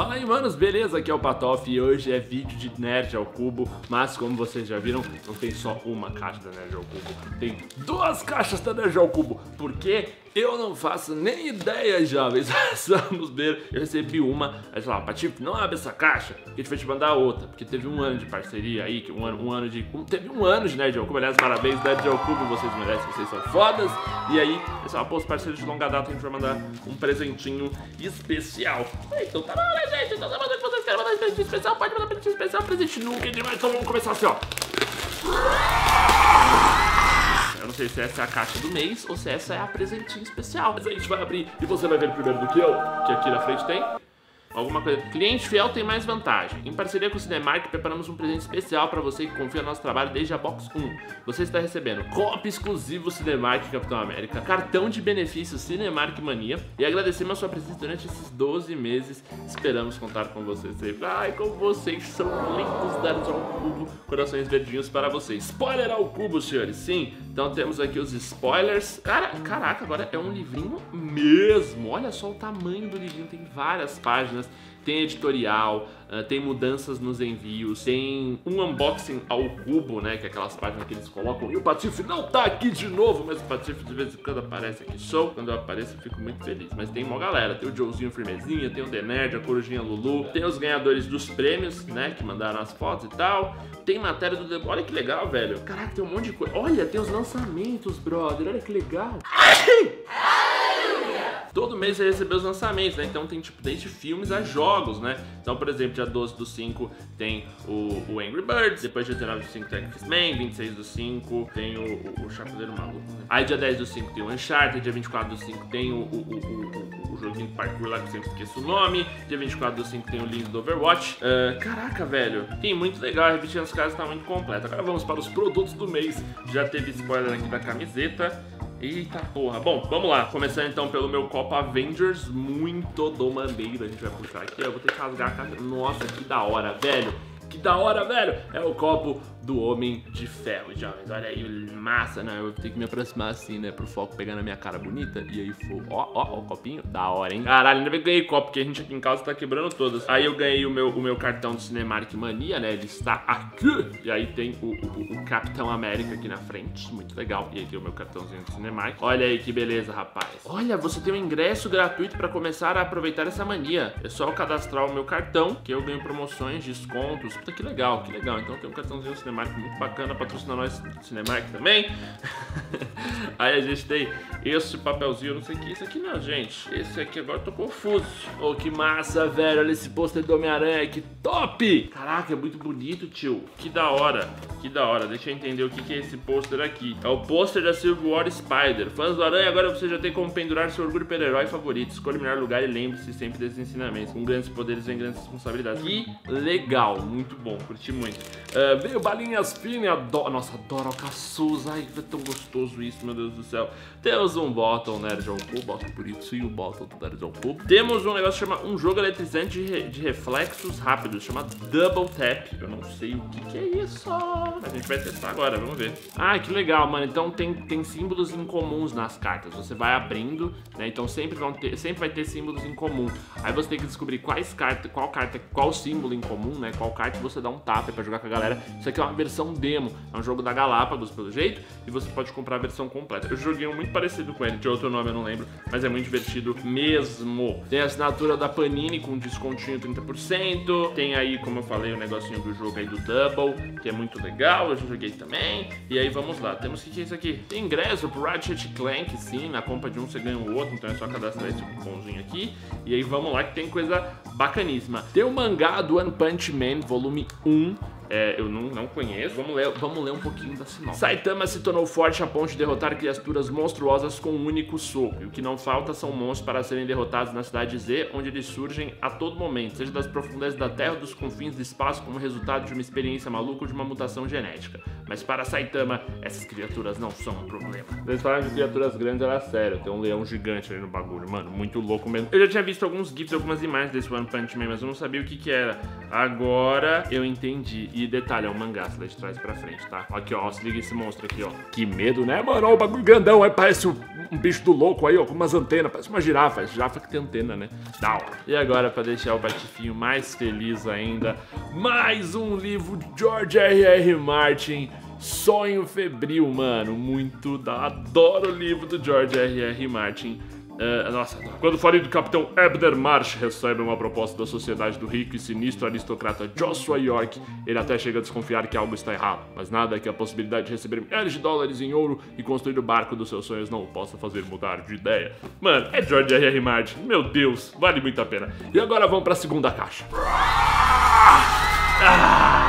Fala aí, manos, beleza? Aqui é o Patoff e hoje é vídeo de Nerd ao Cubo, mas como vocês já viram, não tem só uma caixa da Nerd ao Cubo, tem duas caixas da Nerd ao Cubo, porque eu não faço nem ideia, jovens. Vamos ver. Eu recebi uma. Aí lá, Patife, não abre essa caixa, que a gente vai te mandar outra. Porque teve um ano de parceria aí, que um ano, um ano de. Um, teve um ano de Nerd ao Cubo. Aliás, parabéns, Nerd ao Cubo, vocês merecem, vocês são fodas. E aí, pessoal, pô, os parceiros de longa data, a gente vai mandar um presentinho especial. Então tá bom, né, gente? Então tá bom, vocês querem mandar um presentinho especial, pode mandar um presentinho especial, presente nunca demais. Então vamos começar assim, ó. Eu não sei se essa é a caixa do mês ou se essa é a presentinho especial. Mas a gente vai abrir e você vai ver primeiro do que eu, que aqui na frente tem. Alguma coisa. Cliente fiel tem mais vantagem. Em parceria com o Cinemark, preparamos um presente especial para você que confia no nosso trabalho desde a Box 1. Você está recebendo copy exclusivo Cinemark Capitão América, cartão de benefícios Cinemark Mania e agradecemos a sua presença durante esses 12 meses. Esperamos contar com vocês sempre. Ai, como vocês são lindos, dados ao cubo, corações verdinhos para vocês. Spoiler ao cubo, senhores. Sim, então temos aqui os spoilers. Cara, caraca, agora é um livrinho mesmo. Olha só o tamanho do livrinho, tem várias páginas páginas, tem editorial, uh, tem mudanças nos envios, tem um unboxing ao cubo, né? Que é aquelas páginas que eles colocam. E o Patife não tá aqui de novo, mas o Patife de vez em quando aparece aqui. Show! Quando eu apareço, eu fico muito feliz. Mas tem uma galera: tem o Joezinho Firmezinha, tem o The Nerd, a Corujinha Lulu, tem os ganhadores dos prêmios, né? Que mandaram as fotos e tal. Tem matéria do The... Olha que legal, velho. Caraca, tem um monte de coisa. Olha, tem os lançamentos, brother. Olha que legal. Todo mês você recebeu os lançamentos, né? Então tem tipo desde filmes a jogos, né? Então, por exemplo, dia 12 do 5 tem o, o Angry Birds, depois dia 19 do 5 tem o X-Men, 26 do 5 tem o, o, o Chapeleiro Maluco. Né? Aí dia 10 do 5 tem o Uncharted, dia 24 do 5 tem o, o, o, o, joguinho de parkour lá que eu sempre esqueço o nome, dia 24 do 5 tem o link do Overwatch. Uh, caraca, velho, tem muito legal, a revista nos caras tá muito completa. Agora vamos para os produtos do mês. Já teve spoiler aqui da camiseta. Eita porra. Bom, vamos lá. Começando então pelo meu copo Avengers. Muito do maneiro. A gente vai puxar aqui. Eu vou ter que rasgar a caixa. Nossa, que da hora, velho. Que da hora, velho. É o copo do Homem de Ferro, jovens. Olha aí, massa, né? Eu vou ter que me aproximar assim, né? Pro foco pegar na minha cara bonita. E aí, foi. Ó, ó, ó, copinho. Da hora, hein? Caralho, ainda bem que ganhei copo, porque a gente aqui em casa tá quebrando todas. Aí eu ganhei o meu, o meu cartão do Cinemark Mania, né? Ele está aqui. E aí tem o, o, o Capitão América aqui na frente. Muito legal. E aí tem o meu cartãozinho do Cinemark. Olha aí que beleza, rapaz. Olha, você tem um ingresso gratuito pra começar a aproveitar essa mania. É só cadastrar o meu cartão, que eu ganho promoções, descontos. Puta, que legal, que legal. Então tem um cartãozinho do Cinemark Cinemark muito bacana, patrocina nós Cinemark também. Aí a gente tem esse papelzinho, não sei o que é isso aqui não, gente. Esse aqui agora eu tô confuso. Oh, que massa, velho. Olha esse pôster do Homem-Aranha, que top! Caraca, é muito bonito, tio. Que da hora, que da hora. Deixa eu entender o que, que é esse pôster aqui. É o pôster da Civil War Spider. Fãs do Aranha, agora você já tem como pendurar seu orgulho pelo herói favorito. Escolha o melhor lugar e lembre-se sempre desses ensinamentos. Com grandes poderes vem grandes responsabilidades. Que legal, muito bom, curti muito. Uh, veio balinhas finas, adoro. Nossa, adoro alcaçuz. Ai, é tão gostoso isso, meu Deus do céu. Temos um bottle Nerd ao Cubo, bottle bonitinho, bottle do Nerd ao Cubo. Temos um negócio chama um jogo eletrizante de, re, de reflexos rápidos, chama Double Tap. Eu não sei o que, que é isso. A gente vai testar agora, vamos ver. Ah, que legal, mano. Então tem, tem símbolos incomuns nas cartas. Você vai abrindo, né? Então sempre, vão ter, sempre vai ter símbolos em comum. Aí você tem que descobrir quais cartas, qual carta, qual símbolo em comum, né? Qual carta você dá um tap pra jogar com a galera. Isso aqui é uma versão demo. É um jogo da Galápagos, pelo jeito. E você pode comprar a versão completa. Eu joguei um muito parecido com ele, de outro nome eu não lembro. Mas é muito divertido mesmo. Tem a assinatura da Panini com descontinho 30%. Tem aí, como eu falei, o negocinho do jogo aí do Double, que é muito legal. Eu já joguei também. E aí vamos lá. Temos o que é isso aqui? Tem ingresso pro Ratchet Clank, sim. Na compra de um você ganha o outro. Então é só cadastrar esse cupomzinho aqui. E aí vamos lá que tem coisa bacaníssima. Tem o mangá do One Punch Man, volume 1 é, eu não, não conheço. Vamos ler, vamos ler um pouquinho da sinopse. Saitama se tornou forte a ponto de derrotar criaturas monstruosas com um único soco. E o que não falta são monstros para serem derrotados na cidade Z, onde eles surgem a todo momento, seja das profundezas da Terra ou dos confins do espaço, como resultado de uma experiência maluca ou de uma mutação genética. Mas para Saitama, essas criaturas não são um problema. Eles falam de criaturas grandes, era sério. Tem um leão gigante ali no bagulho, mano. Muito louco mesmo. Eu já tinha visto alguns GIFs, algumas imagens desse One Punch Man, mas eu não sabia o que que era. Agora eu entendi. E detalhe, é um mangá, se de trás pra frente, tá? Aqui, ó, se liga esse monstro aqui, ó. Que medo, né, mano? Ó, o bagulho grandão, aí parece um, bicho do louco aí, ó, com umas antenas, parece uma girafa. Girafa que tem antena, né? Da hora. E agora, pra deixar o Patifinho mais feliz ainda, mais um livro de George R.R. Martin. Sonho Febril, mano. Muito da. Adoro o livro do George R.R. Martin. Uh, nossa, quando o falido capitão Ebner Marsh recebe uma proposta da sociedade do rico e sinistro aristocrata Joshua York, ele até chega a desconfiar que algo está errado, mas nada que a possibilidade de receber milhares de dólares em ouro e construir o barco dos seus sonhos não o possa fazer mudar de ideia. Mano, é George R. R. Martin, meu Deus, vale muito a pena. E agora vamos para a segunda caixa. Ah!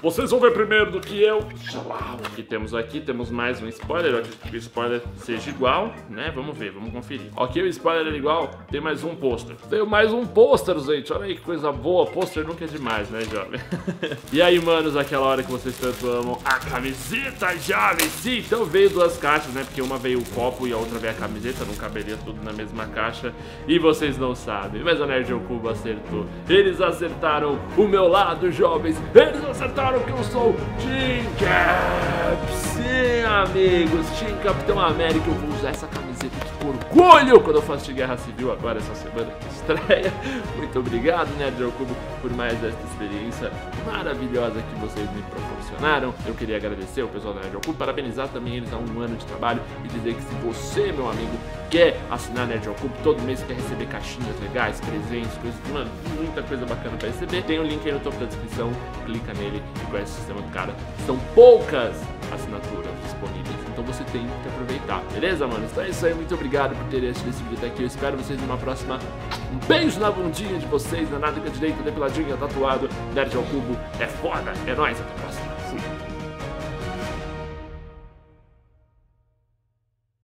Vocês vão ver primeiro do que eu. O que temos aqui? Temos mais um spoiler. Eu acredito que o spoiler seja igual, né? Vamos ver, vamos conferir. Ok, o spoiler é igual. Tem mais um pôster. Tem mais um pôster, gente. Olha aí que coisa boa. Pôster nunca é demais, né, jovem? e aí, manos, aquela hora que vocês tanto amam a camiseta, jovem. Sim, então veio duas caixas, né? Porque uma veio o copo e a outra veio a camiseta. Não caberia tudo na mesma caixa. E vocês não sabem, mas a Nerd Cubo acertou. Eles acertaram o meu lado, jovens. Eles acertaram claro que eu sou Team Cap! Sim, amigos, Team Capitão América. Eu vou usar essa camiseta aqui com orgulho quando eu faço de Guerra Civil agora, essa semana que estreia. Muito obrigado, Nerd ao Cubo, por mais esta experiência maravilhosa que vocês me proporcionaram. Eu queria agradecer o pessoal da Nerd Cubo, parabenizar também eles a um ano de trabalho e dizer que se você, meu amigo, quer assinar Nerd Cubo, todo mês quer receber caixinhas legais, presentes, coisas, mano, muita coisa bacana pra receber, tem o um link aí no topo da descrição, clica nele e conhece o sistema do cara. São poucas assinaturas disponíveis, então você tem que aproveitar, beleza, mano? Então é isso aí, muito obrigado por terem assistido esse vídeo até aqui, eu espero vocês numa próxima. Um beijo na bundinha de vocês, na nádega direita, depiladinha, tatuado, Nerd ao Cubo, é foda, é nóis, até a próxima.